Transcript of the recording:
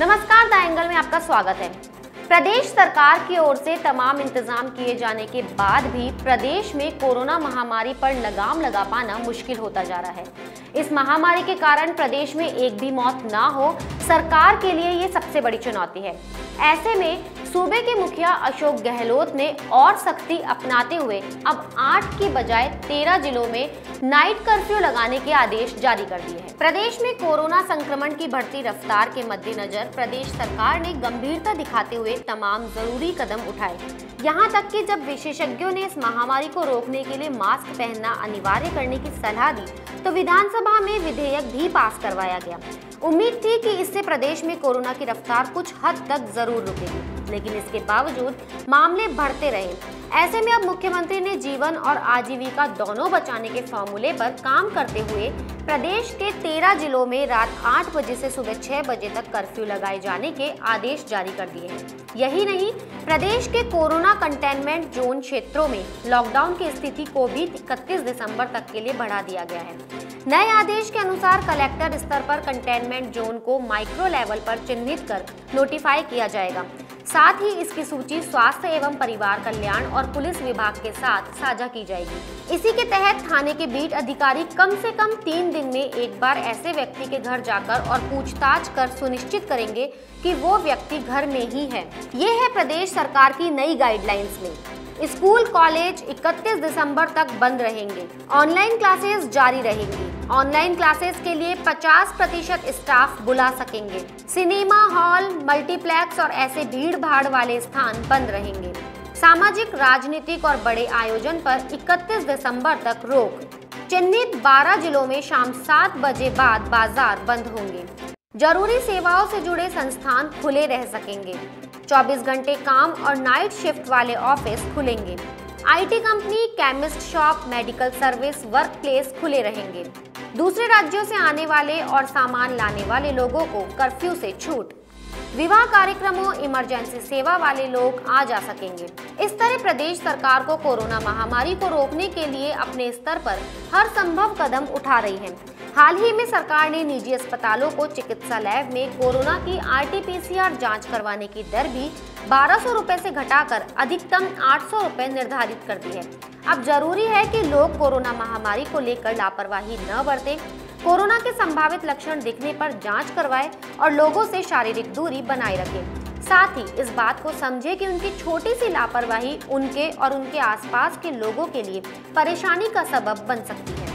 नमस्कार, the angle में आपका स्वागत है। प्रदेश सरकार की ओर से तमाम इंतज़ाम किए जाने के बाद भी प्रदेश में कोरोना महामारी पर लगाम लगा पाना मुश्किल होता जा रहा है। इस महामारी के कारण प्रदेश में एक भी मौत ना हो सरकार के लिए ये सबसे बड़ी चुनौती है। ऐसे में सूबे के मुखिया अशोक गहलोत ने और सख्ती अपनाते हुए अब आठ की बजाय तेरह जिलों में नाइट कर्फ्यू लगाने के आदेश जारी कर दिए हैं। प्रदेश में कोरोना संक्रमण की बढ़ती रफ्तार के मद्देनजर प्रदेश सरकार ने गंभीरता दिखाते हुए तमाम ज़रूरी कदम उठाए। यहाँ तक कि जब विशेषज्ञों ने इस महामारी को रोकने के लिए मास्क पहनना अनिवार्य करने की सलाह दी तो विधानसभा में विधेयक भी पास करवाया गया। उम्मीद थी कि इससे प्रदेश में कोरोना की रफ्तार कुछ हद तक ज़रूर रुकेगी, लेकिन इसके बावजूद मामले बढ़ते रहे। ऐसे में अब मुख्यमंत्री ने जीवन और आजीविका दोनों बचाने के फॉर्मूले पर काम करते हुए प्रदेश के तेरह जिलों में रात आठ बजे से सुबह छह बजे तक कर्फ्यू लगाए जाने के आदेश जारी कर दिए हैं। यही नहीं, प्रदेश के कोरोना कंटेनमेंट जोन क्षेत्रों में लॉकडाउन की स्थिति को भी इकतीस दिसंबर तक के लिए बढ़ा दिया गया है। नए आदेश के अनुसार कलेक्टर स्तर पर कंटेनमेंट जोन को माइक्रो लेवल पर चिन्हित कर नोटिफाई किया जाएगा। साथ ही इसकी सूची स्वास्थ्य एवं परिवार कल्याण और पुलिस विभाग के साथ साझा की जाएगी। इसी के तहत थाने के बीट अधिकारी कम से कम तीन दिन में एक बार ऐसे व्यक्ति के घर जाकर और पूछताछ कर सुनिश्चित करेंगे कि वो व्यक्ति घर में ही है। ये है प्रदेश सरकार की नई गाइडलाइंस में। स्कूल, कॉलेज 31 दिसंबर तक बंद रहेंगे। ऑनलाइन क्लासेस जारी रहेंगी। ऑनलाइन क्लासेस के लिए 50 प्रतिशत स्टाफ बुला सकेंगे। सिनेमा हॉल, मल्टीप्लेक्स और ऐसे भीड़ भाड़ वाले स्थान बंद रहेंगे। सामाजिक, राजनीतिक और बड़े आयोजन पर 31 दिसंबर तक रोक। चिन्हित 12 जिलों में शाम सात बजे बाद बाज़ार बंद होंगे। ज़रूरी सेवाओं से जुड़े संस्थान खुले रह सकेंगे। 24 घंटे काम और नाइट शिफ्ट वाले ऑफ़िस खुलेंगे। IT company chemist shop medical service work place खुले रहेंगे। दूसरे राज्यों से आने वाले और सामान लाने वाले लोगों को कर्फ्यू से छूट। विवाह कार्यक्रमों इमरजेंसी सेवा वाले लोग आ जा सकेंगे। इस तरह प्रदेश सरकार को कोरोना महामारी को रोकने के लिए अपने स्तर पर हर संभव कदम उठा रही है। हाल ही में सरकार ने निजी अस्पतालों को चिकित्सा लैब में कोरोना की आरटीपीसीआर जाँच करवाने की दर भी बारह सौ रुपए से घटाकर अधिकतम आठ सौ रुपए निर्धारित कर दी है। अब ज़रूरी है कि लोग कोरोना महामारी को लेकर लापरवाही न बरतें कोरोना के संभावित लक्षण दिखने पर जाँच करवाएँ और लोगों से शारीरिक दूरी बनाए रखें। साथ ही इस बात को समझे कि उनकी छोटी सी लापरवाही उनके और उनके आसपास के लोगों के लिए परेशानी का सबब बन सकती है।